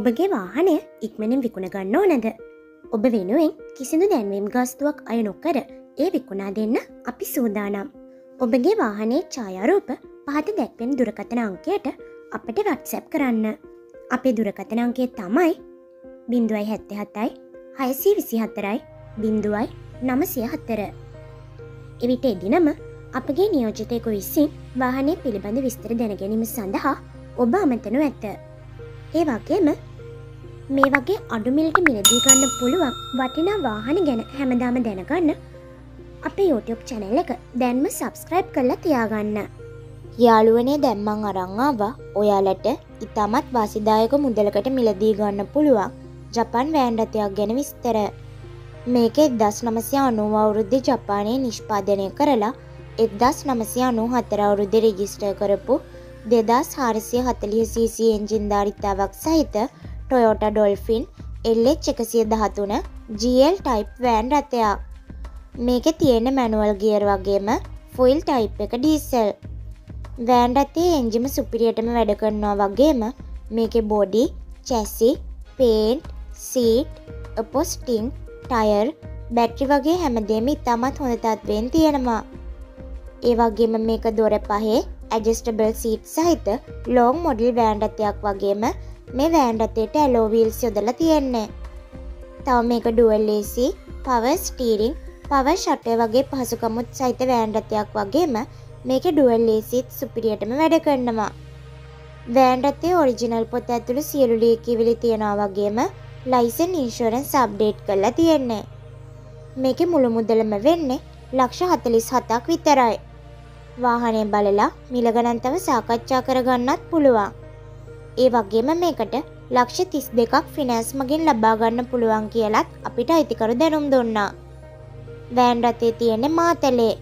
ඔබගේ වාහනය ඉක්මනින් විකුණ ගන්න ඕනද. ඔබ වෙනුවෙන් කිසිදු දැන්වීම් ගාස්තුවක් අය නොකර ඒ විකුණා දෙන්න අපි සූදානම්. ඔබගේ වාහනේ ඡායාරූප පහත දැක්වෙන දුරකතන අංකයට අපට වටසැප් කරන්න. අපේ දුරකතන අංකේ තමයි බිඳුවයි හැත්ත හතයි හයසී විසි හතරයි බිඳුවයි නමසය හත්තර. එවිට එදිනම අපගේ නියෝජතයකු විසින් වාහනය පිළිබඳ විස්තර දැනගැනීම සඳහා ඔබ අමතනු ඇත. ඒ වගේම මේ වගේ අඩුමිලට මිලදී ගන්න පුළුවන් වටිනා වාහන ගැන හැමදාම දැනගන්න අපේ YouTube චැනල් එක දැන්ම සබස්ක්‍රයිබ් කරලා තියාගන්න. යාළුවනේ දැම්මං අරංආවා ඔයාලට ඉතාමත් වාසිදායක මුදලකට මිලදී ගන්න පුළුවන් ජපන් වෑන්ඩතයක් ගැන විස්තර. මේක එදස් නමසය අනුව අවුරුද්ධ ජපානය නිෂ්පාදනය කරලා එදස් නමසය අනු හතර අවුරුද්ධ රෙගිස්ටර් කරපු දෙදස් හාරසිය හතලිය සීසි එන්ජින් ධාරිතාවක් සහිත ටොයෝට ඩොල්ෆින් එල්ලෙච් එකසිය දහතුන GL ටයිප් වෑන් රථයක්. මේක තියෙන මැනුවල් ගියර් වගේම ෆොයිල් ටයිප් එක ඩීසල්. වෑන් රථේ එන්ජිම සුපිරියටම වැඩ කරනවා වගේම මේක බෝඩි චැසි පේන්ට් සීට් අපොස්ටිං ටයර් බැට්‍රි වගේ හැමදේම ඉතාමත් හොඳ තත්වයෙන් තියෙනවා. ඒ වගේම මේක දොර පහේ ඇජස්ටබල් සීට් සහිත ලෝං මොඩල් වෑන්ඩතයක් වගේම මේ වෑන්ඩතයට ඇලෝවීල්ස් යොදලා තියෙන්නේ. තව මේක ඩුවල්ලේසි පව ස්ටීරිං පව ෂටය වගේ පහසුකමුත් සහිත වෑන්ඩතයක් වගේම මේක ඩුවල්ලේසිත් සුපිරියටම වැඩ කරනවා. වෑන්ඩත්තේ ඔරිජිනල් පොත් ඇතුළු සියලු ලියකිවිලි තියෙනවා වගේම ලයිසන් ඉන්ශෝරන්ස් අප්ඩේට් කරලා තියෙන්නේ. මේක මුළු මුදලම වෙන්නේ ලක්ෂ හතලිස් හතක් විතරයි. වාහනය බලලා මිලගනන්තව සාකච්ඡා කරගන්නත් පුළුවන්. ඒ වගේම මේකට ලක්ෂ තිස් දෙකක් ෆිනෑස් මගින් ලබාගන්න පුළුවන් කියලත් අපිට අයිතිකරු දැනුම් දුන්නා. වෑන් රතේ තියෙන මාතලේ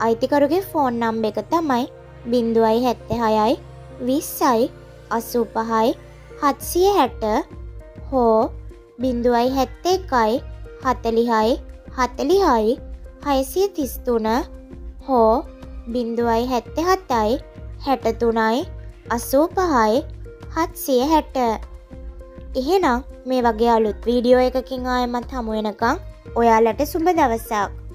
අයිතිකරුගේ ෆෝන් නම්බ එක තමයි බින්දුවයි හැත්ත හයයි විස්සයි අසූ පහයි හත්සිය හැට හෝ බින්දුවයි හැත්ත එකයි හතලිහයි හතලිහයි හයසිය තිස්තුන හෝ බින්දුවයි හැත්ත හත්තයි හැටතුනයි අසූ පහයි හත්සිය හැට. එහෙනම් මේ වගේ අලුත් වීඩියෝ එකකින් ආයමත් හමුවෙනකං ඔයාලට සුබ දවසක්.